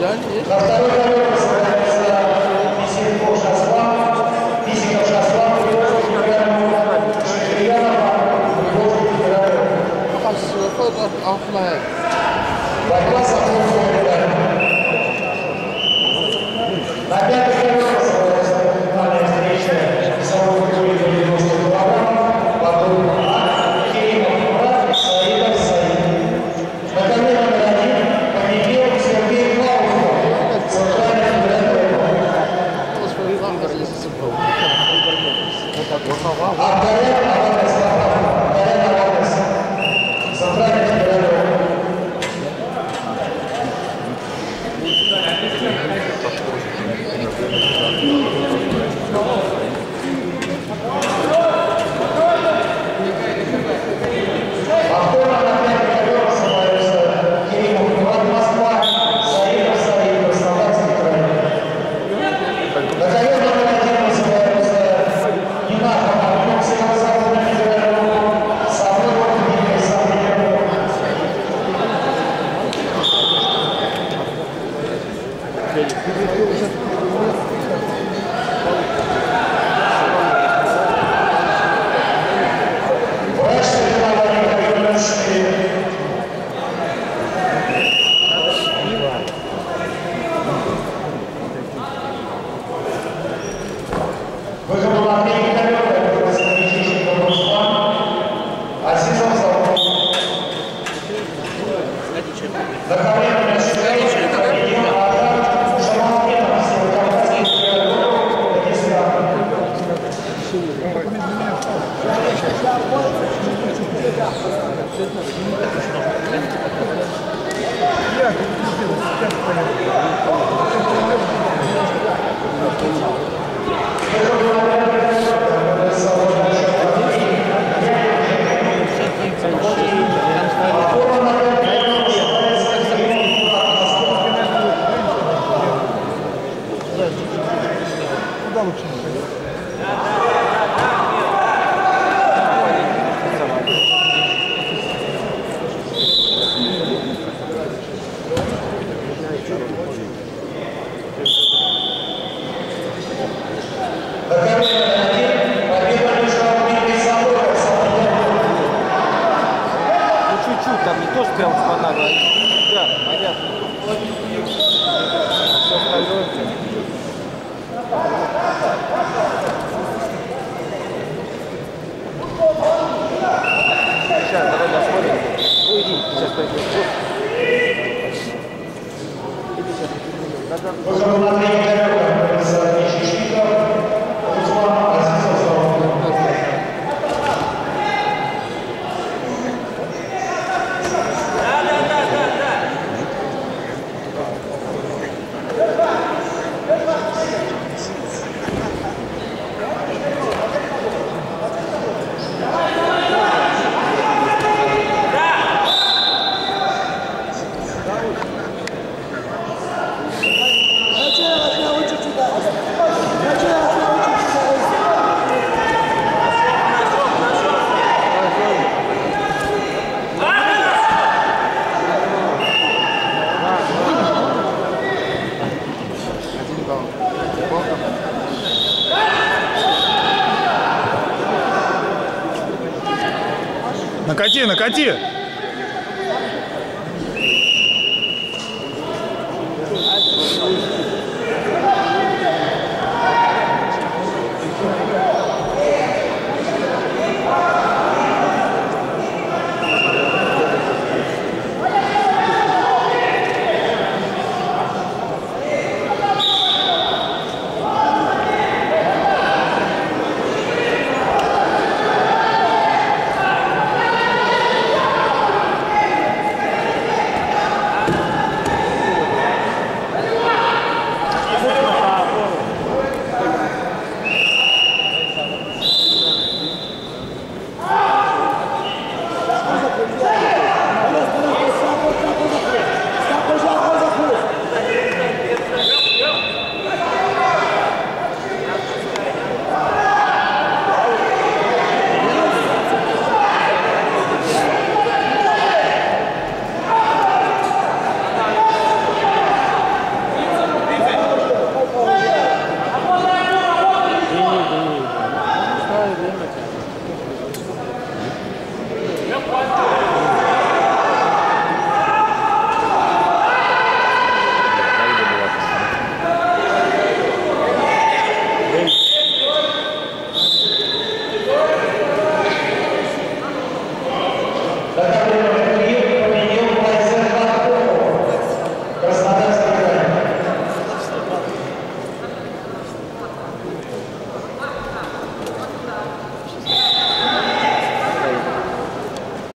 Gracias. Yeah. Thank you. шучу, там не то, что прям по ногу, а да, понятно. Все остальное. Сейчас, давай досмотрим. Ну иди, сейчас пойдем. Иди сейчас. Накати, накати.